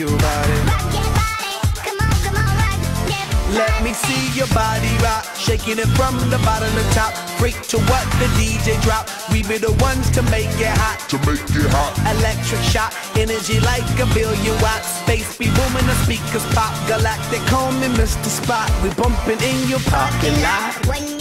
your body. Let me see your body rock, shaking it from the bottom to top. Break to what the DJ drop. We be the ones to make it hot. To make it hot. Electric shock, energy like a billion watts. Space be booming, the speakers pop. Galactic, call me Mr. Spot. We bumping in your parking lot.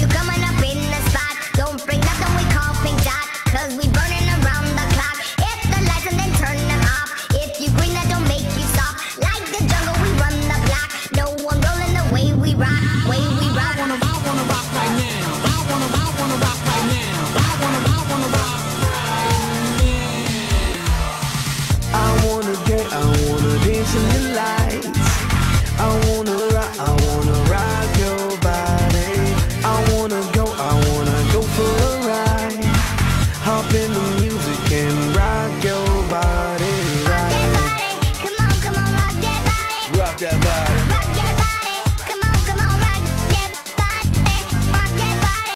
together